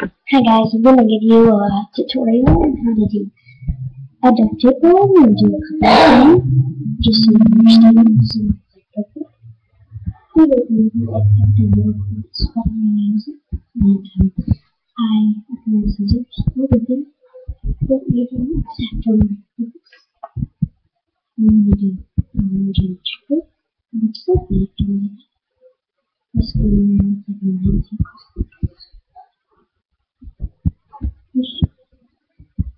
Hi guys, I'm gonna give you a tutorial on how to do a duct tape roll and do a couple just so you understand some of the We will do the more quotes of my names and um, I recommend scissors over here, but we don't to my quotes. I'm gonna do I'm gonna do triple, and it's so big to me. Let's go in with like a nine circle.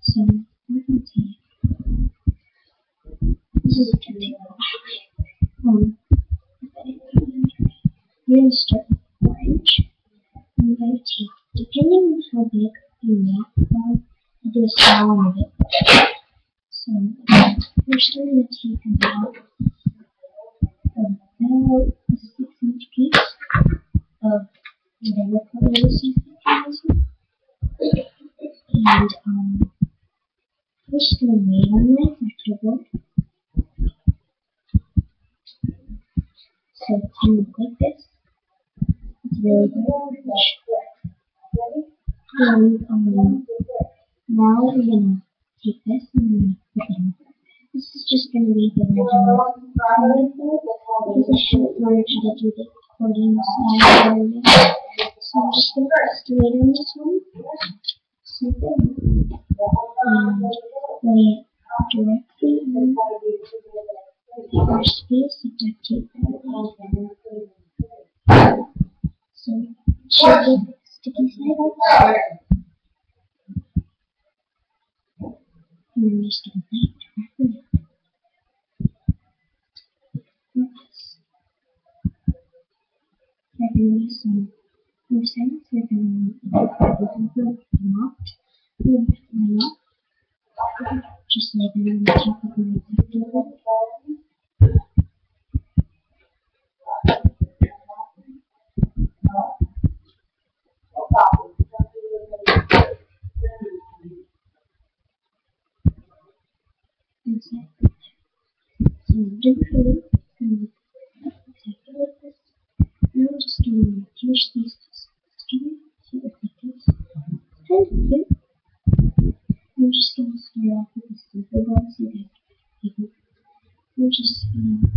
So we're going to take this is a with orange. Going to take depending on how big you want well, I do a small. So we're starting to take about a six inch piece of whatever color and we're just gonna wait on afterward. So it's kind of like this. It's really good. And um now we're gonna take this and we're gonna put in. This is just gonna be the original because I haven't learned how to do the accordion style. So I'm just gonna press on this one. And lay it directly on the first piece of duct tape. So and just on. Yes. They're gonna be some more sides. They're be them off. And pick them up. Just lay them on the top of my duct tape. inside. This. Now I'm just gonna finish these skin so it looks like this. Kind of. I'm just gonna start off with a simple one so you. I'm just.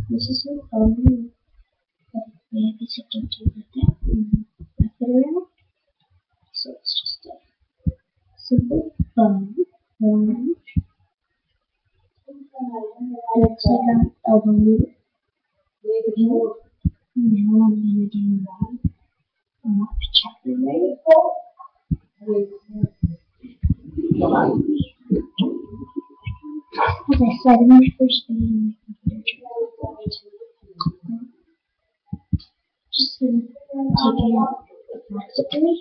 This is my phone. But yeah, I guess I don't do like that. And it. So it's just a simple phone. Orange. Loop. Now I'm gonna do chocolate. As I said in my first video, just gonna take it out flexibly.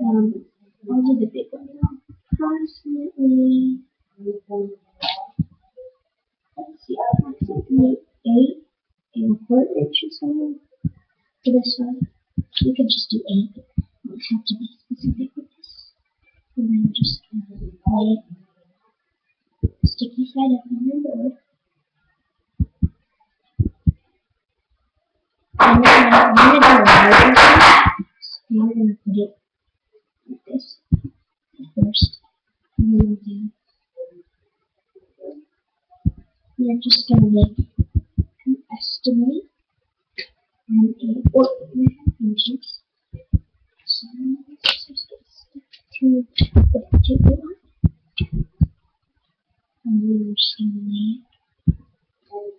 Um, I'll do the big one now. Approximately, let's see, approximately eight and a quarter inch or so for this one. You can just do eight. You don't have to be specific with this. And then just lay it sticky side up on your board. And then I'm gonna do a larger side. So you're gonna put it like this first. And then we'll do we're just gonna make an estimate and a or and a half inches. So let's just stick to the table and we're just gonna lay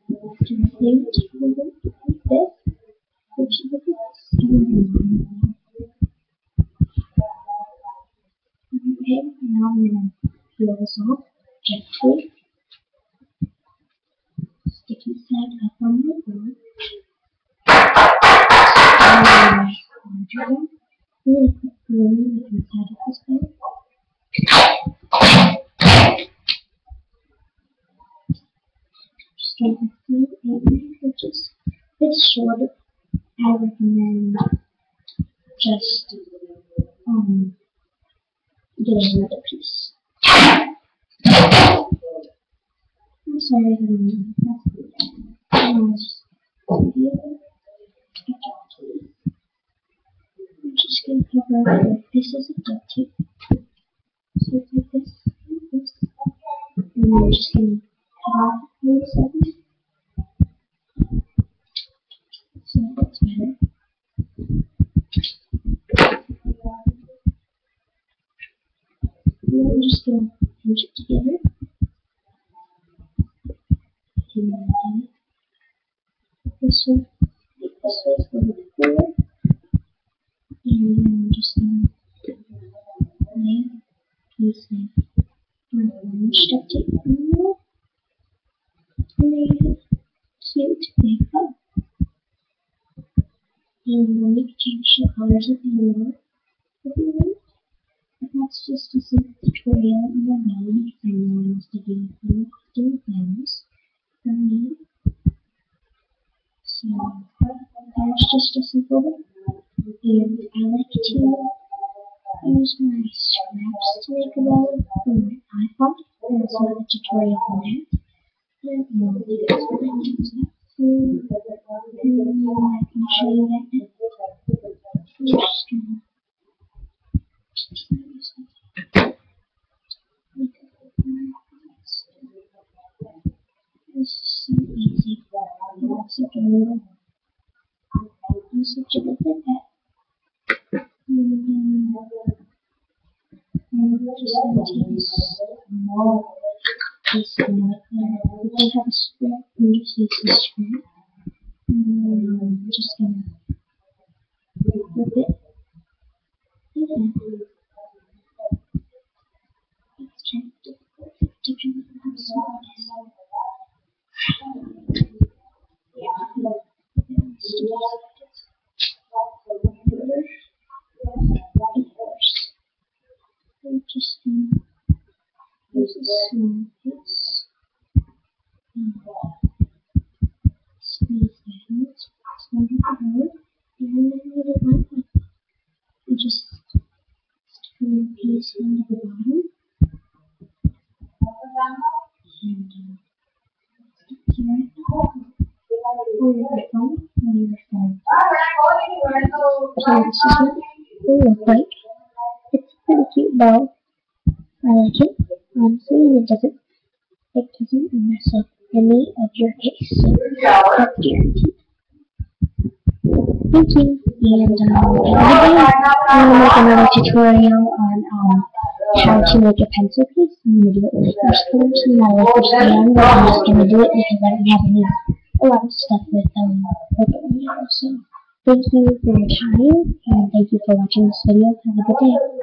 it directly on top of it like this, which is best. Okay, now I'm gonna peel this off gently on the board. And one. I'm going to put glue on the of this board. Just get the glue in which is it's short. I recommend just um getting another piece. I'm sorry, I didn't I'm just gonna cover over like pieces of duct tape. So like this, this. And then I'm just gonna cut off one side. So that's better. And I'm just gonna pinch it together. And then like this way for the floor. And then I'm just gonna lay a piece of orange duct tape in. And you have cute hug. And then you can change the colors of the mirror if you want. But that's just a simple tutorial on the web if anyone wants to do any costume plans for me. So there's just a simple one. And I like to use my scraps to make a bow for my iPod. There's another tutorial on that. And um, that's I that for. And um, I can show you that now. I'm just gonna this is so easy. A little, it's such a good pet. And, um, I'm just gonna take this my I have a scrap, I'm just using a scrap. And I'm just gonna flip it. And it's kind of difficult to do how small it is. I'm just gonna use a small piece and that out, slide it forward, and then like that. You just stick another piece onto the bottom, and um, stick right. Or your phone, your phone. So this is it look like. It's a pretty cute bow. I like it, honestly, and it doesn't, it doesn't mess up any of your case. So that's guaranteed. Thank you, and um, I'm gonna make another tutorial on um, how to make a pencil case. I'm gonna do it with first colors and not with the sand, but I'm just gonna do it because I don't have any a lot of stuff with um purple and. So thank you for your time and thank you for watching this video. Have a good day.